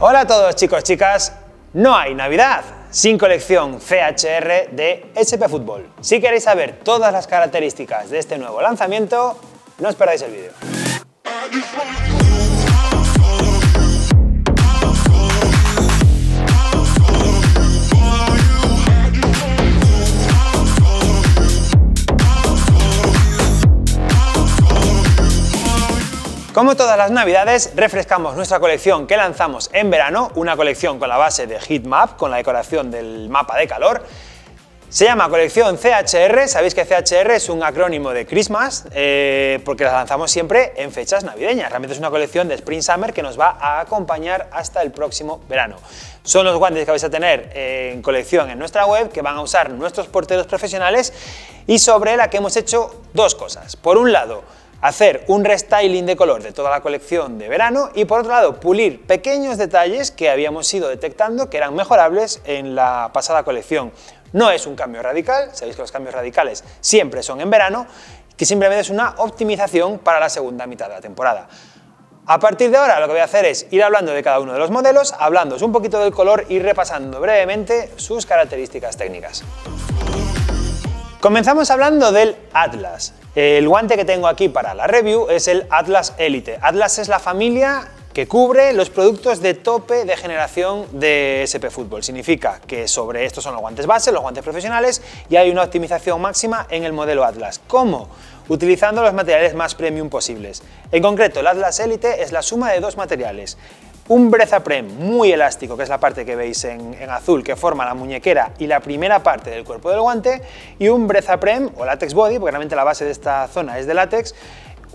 Hola a todos chicos, chicas. No hay Navidad sin colección CHR de SP Fútbol. Si queréis saber todas las características de este nuevo lanzamiento, no os perdáis el vídeo. Como todas las navidades, refrescamos nuestra colección que lanzamos en verano, una colección con la base de Heatmap, con la decoración del mapa de calor. Se llama colección CHR, sabéis que CHR es un acrónimo de Christmas, eh, porque la lanzamos siempre en fechas navideñas. Realmente es una colección de Spring Summer que nos va a acompañar hasta el próximo verano. Son los guantes que vais a tener en colección en nuestra web, que van a usar nuestros porteros profesionales y sobre la que hemos hecho dos cosas. Por un lado, hacer un restyling de color de toda la colección de verano y por otro lado pulir pequeños detalles que habíamos ido detectando que eran mejorables en la pasada colección. No es un cambio radical, sabéis que los cambios radicales siempre son en verano, que simplemente es una optimización para la segunda mitad de la temporada. A partir de ahora lo que voy a hacer es ir hablando de cada uno de los modelos, hablándoos un poquito del color y repasando brevemente sus características técnicas. Comenzamos hablando del Atlas. El guante que tengo aquí para la review es el Atlas Elite. Atlas es la familia que cubre los productos de tope de generación de SP Fútbol. Significa que sobre estos son los guantes base, los guantes profesionales y hay una optimización máxima en el modelo Atlas. ¿Cómo? Utilizando los materiales más premium posibles. En concreto, el Atlas Elite es la suma de dos materiales un brezaprem muy elástico, que es la parte que veis en, azul, que forma la muñequera y la primera parte del cuerpo del guante, y un brezaprem o látex body, porque realmente la base de esta zona es de látex,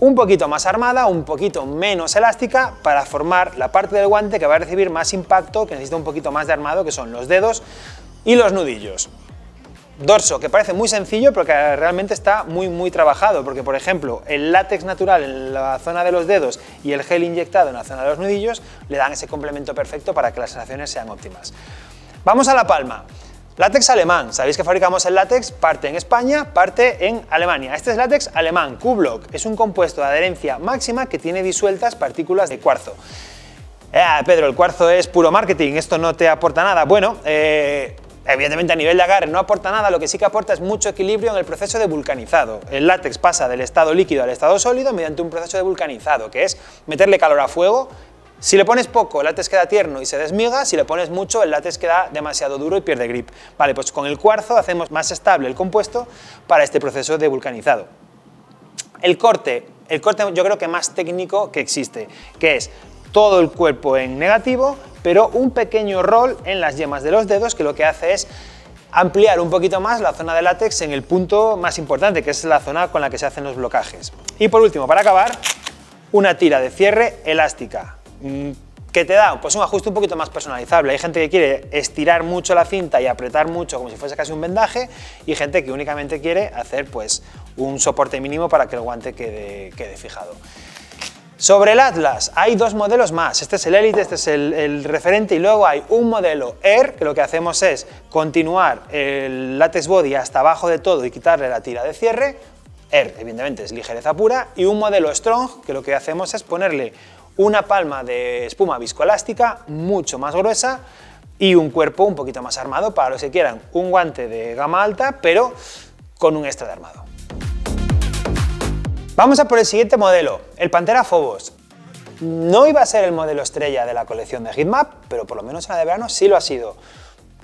un poquito más armada, un poquito menos elástica, para formar la parte del guante que va a recibir más impacto, que necesita un poquito más de armado, que son los dedos y los nudillos. Dorso, que parece muy sencillo, pero que realmente está muy, muy trabajado, porque por ejemplo, el látex natural en la zona de los dedos y el gel inyectado en la zona de los nudillos le dan ese complemento perfecto para que las sensaciones sean óptimas. Vamos a la palma. Látex alemán, sabéis que fabricamos el látex parte en España, parte en Alemania. Este es látex alemán, Q-Block, es un compuesto de adherencia máxima que tiene disueltas partículas de cuarzo. Eh, Pedro, el cuarzo es puro marketing, esto no te aporta nada. Bueno, eh, Evidentemente a nivel de agarre no aporta nada, lo que sí que aporta es mucho equilibrio en el proceso de vulcanizado. El látex pasa del estado líquido al estado sólido mediante un proceso de vulcanizado, que es meterle calor a fuego. Si le pones poco, el látex queda tierno y se desmiga, si le pones mucho, el látex queda demasiado duro y pierde grip. Vale, pues con el cuarzo hacemos más estable el compuesto para este proceso de vulcanizado. El corte, el corte yo creo que más técnico que existe, que es todo el cuerpo en negativo, pero un pequeño rol en las yemas de los dedos que lo que hace es ampliar un poquito más la zona de látex en el punto más importante, que es la zona con la que se hacen los blocajes. Y por último, para acabar, una tira de cierre elástica, mm, que te da pues, un ajuste un poquito más personalizable. Hay gente que quiere estirar mucho la cinta y apretar mucho como si fuese casi un vendaje, y gente que únicamente quiere hacer pues, un soporte mínimo para que el guante quede, quede fijado. Sobre el Atlas hay dos modelos más, este es el Elite, este es el, referente y luego hay un modelo Air que lo que hacemos es continuar el látex body hasta abajo de todo y quitarle la tira de cierre, Air evidentemente es ligereza pura. Y un modelo Strong que lo que hacemos es ponerle una palma de espuma viscoelástica mucho más gruesa y un cuerpo un poquito más armado para los que quieran un guante de gama alta pero con un extra de armado. Vamos a por el siguiente modelo, el Pantera Phobos. No iba a ser el modelo estrella de la colección de Hitmap, pero por lo menos en la de verano sí lo ha sido.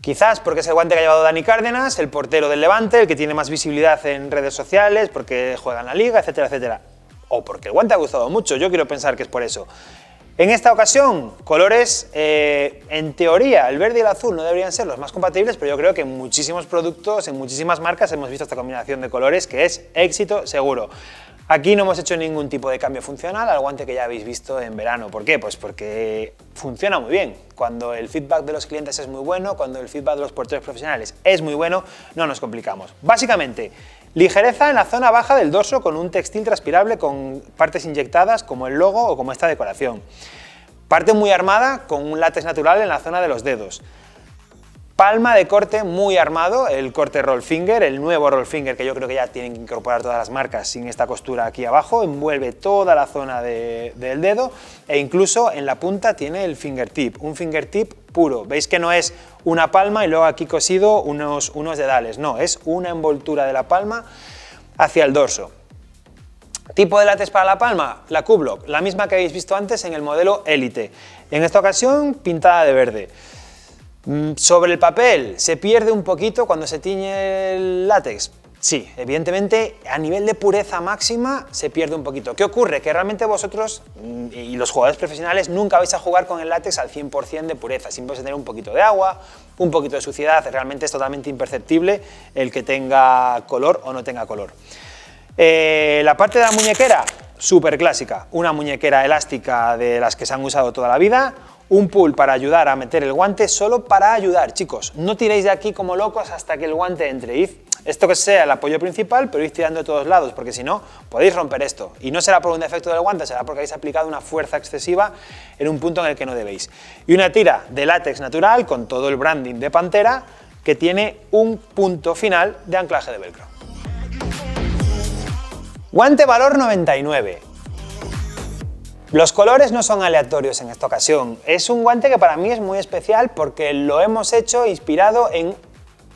Quizás porque es el guante que ha llevado Dani Cárdenas, el portero del Levante, el que tiene más visibilidad en redes sociales, porque juega en la liga, etcétera, etcétera. O porque el guante ha gustado mucho, yo quiero pensar que es por eso. En esta ocasión, colores, eh, en teoría, el verde y el azul no deberían ser los más compatibles, pero yo creo que en muchísimos productos, en muchísimas marcas, hemos visto esta combinación de colores que es éxito seguro. Aquí no hemos hecho ningún tipo de cambio funcional al guante que ya habéis visto en verano. ¿Por qué? Pues porque funciona muy bien. Cuando el feedback de los clientes es muy bueno, cuando el feedback de los porteros profesionales es muy bueno, no nos complicamos. Básicamente, ligereza en la zona baja del dorso con un textil transpirable con partes inyectadas como el logo o como esta decoración. Parte muy armada con un látex natural en la zona de los dedos Palma de corte muy armado, el corte roll finger, el nuevo roll finger que yo creo que ya tienen que incorporar todas las marcas sin esta costura aquí abajo, envuelve toda la zona del dedo e incluso en la punta tiene el fingertip, un fingertip puro. Veis que no es una palma y luego aquí cosido unos, unos dedales, no, es una envoltura de la palma hacia el dorso. Tipo de látex para la palma, la Q-Block, la misma que habéis visto antes en el modelo Elite. En esta ocasión pintada de verde. Mm, sobre el papel, ¿se pierde un poquito cuando se tiñe el látex? Sí, evidentemente a nivel de pureza máxima se pierde un poquito. ¿Qué ocurre? Que realmente vosotros mm, y los jugadores profesionales nunca vais a jugar con el látex al 100% de pureza, siempre vais a tener un poquito de agua, un poquito de suciedad, realmente es totalmente imperceptible el que tenga color o no tenga color. Eh, la parte de la muñequera, súper clásica, una muñequera elástica de las que se han usado toda la vida, un pull para ayudar a meter el guante, solo para ayudar, chicos. No tiréis de aquí como locos hasta que el guante entre. Id, esto que sea el apoyo principal, pero id tirando de todos lados, porque si no, podéis romper esto. Y no será por un defecto del guante, será porque habéis aplicado una fuerza excesiva en un punto en el que no debéis. Y una tira de látex natural con todo el branding de Pantera, que tiene un punto final de anclaje de velcro. Guante valor 99. Los colores no son aleatorios en esta ocasión. Es un guante que para mí es muy especial porque lo hemos hecho inspirado en,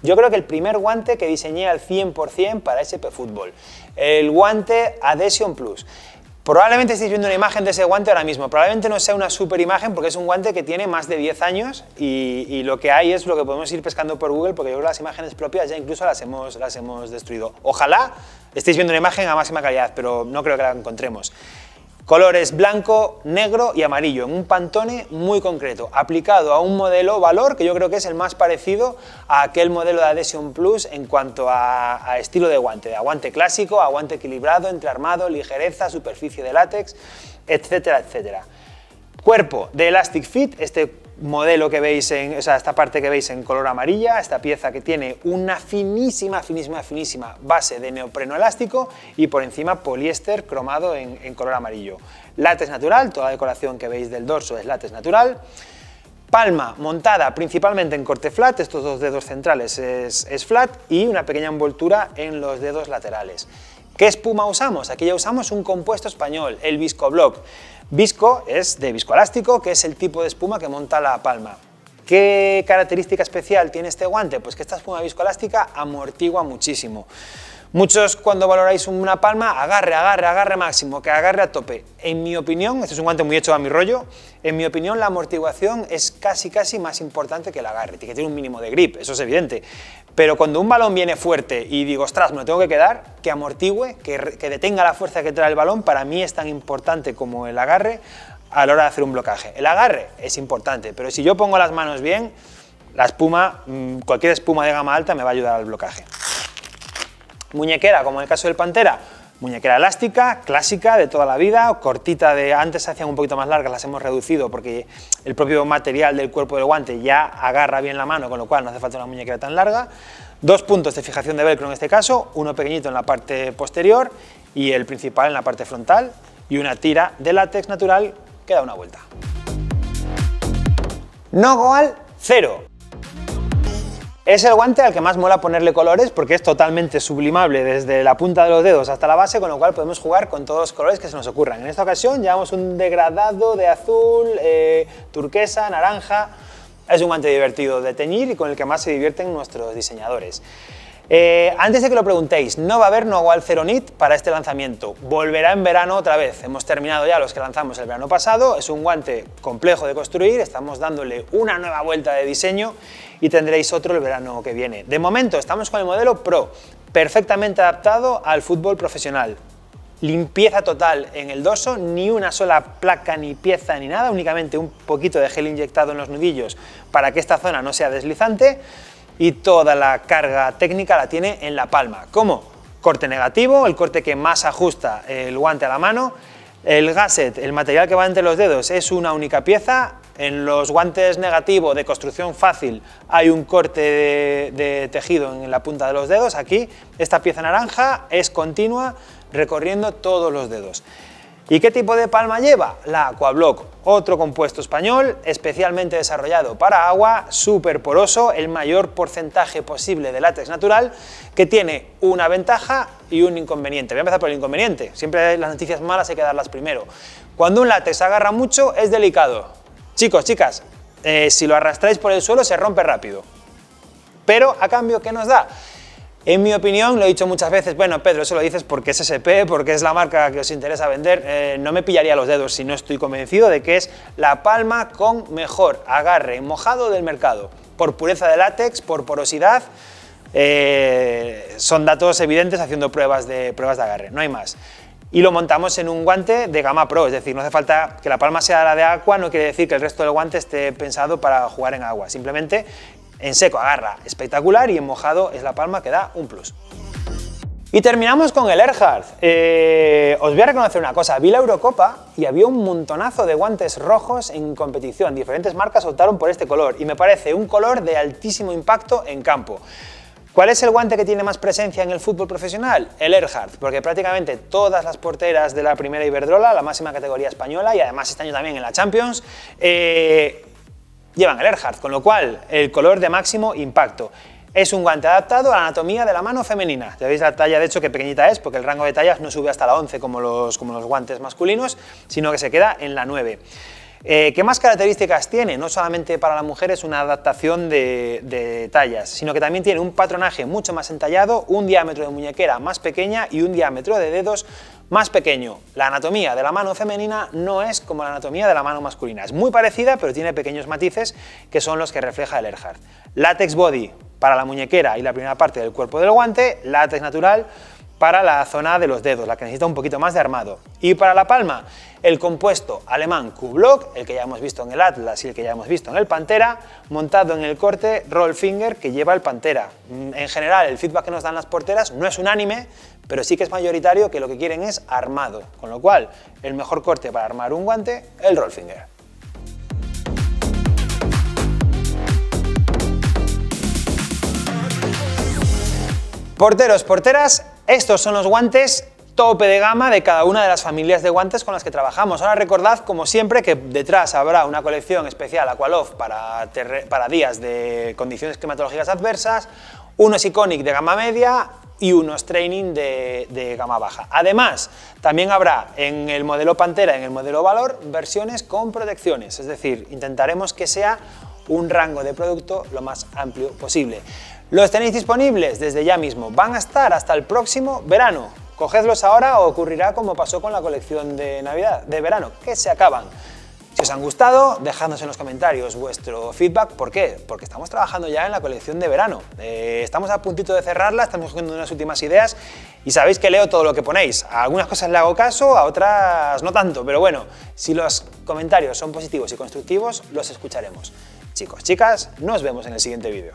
yo creo que el primer guante que diseñé al 100% para SP Fútbol. El guante Adhesion Plus. Probablemente estéis viendo una imagen de ese guante ahora mismo, probablemente no sea una super imagen porque es un guante que tiene más de 10 años y, lo que hay es lo que podemos ir pescando por Google porque yo creo que las imágenes propias ya incluso las hemos, las hemos destruido. Ojalá estéis viendo una imagen a máxima calidad, pero no creo que la encontremos. Colores blanco, negro y amarillo, en un pantone muy concreto, aplicado a un modelo valor que yo creo que es el más parecido a aquel modelo de Adhesion Plus en cuanto a, estilo de guante, de aguante clásico, aguante equilibrado entre armado, ligereza, superficie de látex, etcétera, etcétera. Cuerpo de Elastic Fit, este modelo que veis en, o sea, esta parte que veis en color amarilla, esta pieza que tiene una finísima, finísima, finísima base de neopreno elástico y por encima poliéster cromado en, color amarillo. Látex natural, toda la decoración que veis del dorso es látex natural. Palma montada principalmente en corte flat, estos dos dedos centrales es, es flat y una pequeña envoltura en los dedos laterales. ¿Qué espuma usamos? Aquí ya usamos un compuesto español, el Viscoblock. Visco es de viscoelástico, que es el tipo de espuma que monta la palma. ¿Qué característica especial tiene este guante? Pues que esta espuma viscoelástica amortigua muchísimo. Muchos cuando valoráis una palma, agarre, agarre, agarre máximo, que agarre a tope. En mi opinión, este es un guante muy hecho a mi rollo, en mi opinión la amortiguación es casi casi más importante que el agarre, tiene que tener un mínimo de grip, eso es evidente. Pero cuando un balón viene fuerte y digo, ostras, me lo tengo que quedar, que amortigüe, que, que detenga la fuerza que trae el balón, para mí es tan importante como el agarre a la hora de hacer un blocaje. El agarre es importante, pero si yo pongo las manos bien, la espuma, mm, cualquier espuma de gama alta me va a ayudar al blocaje. Muñequera, como en el caso del Pantera, muñequera elástica, clásica, de toda la vida, cortita de antes se hacían un poquito más largas, las hemos reducido porque el propio material del cuerpo del guante ya agarra bien la mano, con lo cual no hace falta una muñequera tan larga. Dos puntos de fijación de velcro en este caso, uno pequeñito en la parte posterior y el principal en la parte frontal y una tira de látex natural que da una vuelta. No goal cero. Es el guante al que más mola ponerle colores porque es totalmente sublimable desde la punta de los dedos hasta la base, con lo cual podemos jugar con todos los colores que se nos ocurran. En esta ocasión llevamos un degradado de azul, eh, turquesa, naranja. Es un guante divertido de teñir y con el que más se divierten nuestros diseñadores. Eh, antes de que lo preguntéis, no va a haber No Zero Knit para este lanzamiento. Volverá en verano otra vez. Hemos terminado ya los que lanzamos el verano pasado. Es un guante complejo de construir. Estamos dándole una nueva vuelta de diseño y tendréis otro el verano que viene. De momento estamos con el modelo Pro, perfectamente adaptado al fútbol profesional. Limpieza total en el dorso, ni una sola placa ni pieza ni nada, únicamente un poquito de gel inyectado en los nudillos para que esta zona no sea deslizante y toda la carga técnica la tiene en la palma. ¿Cómo? Corte negativo, el corte que más ajusta el guante a la mano. El gasset, el material que va entre los dedos, es una única pieza. En los guantes negativo de construcción fácil hay un corte de, tejido en la punta de los dedos. Aquí esta pieza naranja es continua recorriendo todos los dedos. ¿Y qué tipo de palma lleva? La Aquablock, otro compuesto español especialmente desarrollado para agua, súper poroso, el mayor porcentaje posible de látex natural, que tiene una ventaja y un inconveniente. Voy a empezar por el inconveniente, siempre las noticias malas hay que darlas primero. Cuando un látex agarra mucho es delicado. Chicos, chicas, eh, si lo arrastráis por el suelo se rompe rápido. Pero a cambio, ¿qué nos da? En mi opinión, lo he dicho muchas veces, bueno, Pedro, eso lo dices porque es SP, porque es la marca que os interesa vender, eh, no me pillaría los dedos si no estoy convencido de que es la palma con mejor agarre mojado del mercado, por pureza de látex, por porosidad, eh, son datos evidentes haciendo pruebas de, pruebas de agarre, no hay más. Y lo montamos en un guante de gama pro, es decir, no hace falta que la palma sea la de agua, no quiere decir que el resto del guante esté pensado para jugar en agua, simplemente en seco agarra espectacular y en mojado es la palma que da un plus. Y terminamos con el Erhard. Eh, os voy a reconocer una cosa, vi la Eurocopa y había un montonazo de guantes rojos en competición. Diferentes marcas optaron por este color y me parece un color de altísimo impacto en campo. ¿Cuál es el guante que tiene más presencia en el fútbol profesional? El Erhard, porque prácticamente todas las porteras de la primera Iberdrola, la máxima categoría española y además este año también en la Champions, eh, llevan el Erhard, con lo cual el color de máximo impacto. Es un guante adaptado a la anatomía de la mano femenina. Ya veis la talla, de hecho, que pequeñita es, porque el rango de tallas no sube hasta la 11 como los, como los guantes masculinos, sino que se queda en la 9. Eh, ¿Qué más características tiene? No solamente para la mujer es una adaptación de, tallas, sino que también tiene un patronaje mucho más entallado, un diámetro de muñequera más pequeña y un diámetro de dedos más pequeño. La anatomía de la mano femenina no es como la anatomía de la mano masculina. Es muy parecida, pero tiene pequeños matices que son los que refleja el Erhard. Látex body para la muñequera y la primera parte del cuerpo del guante, látex natural para la zona de los dedos, la que necesita un poquito más de armado. Y para la palma, el compuesto alemán Q-Block, el que ya hemos visto en el Atlas y el que ya hemos visto en el Pantera, montado en el corte Roll Finger que lleva el Pantera. Mm, en general, el feedback que nos dan las porteras no es unánime, pero sí que es mayoritario que lo que quieren es armado, con lo cual el mejor corte para armar un guante, el Roll Finger. Porteros, porteras, estos son los guantes tope de gama de cada una de las familias de guantes con las que trabajamos. Ahora recordad, como siempre, que detrás habrá una colección especial Aqualoft para, para días de condiciones climatológicas adversas, unos Iconic de gama media y unos Training de, de, gama baja. Además, también habrá en el modelo Pantera, en el modelo Valor, versiones con protecciones, es decir, intentaremos que sea un rango de producto lo más amplio posible. Los tenéis disponibles desde ya mismo, van a estar hasta el próximo verano. Cogedlos ahora o ocurrirá como pasó con la colección de Navidad, de verano, que se acaban. Si os han gustado, dejadnos en los comentarios vuestro feedback. ¿Por qué? Porque estamos trabajando ya en la colección de verano. Eh, estamos a puntito de cerrarla, estamos cogiendo unas últimas ideas y sabéis que leo todo lo que ponéis. A algunas cosas le hago caso, a otras no tanto, pero bueno, si los comentarios son positivos y constructivos, los escucharemos. Chicos, chicas, nos vemos en el siguiente vídeo.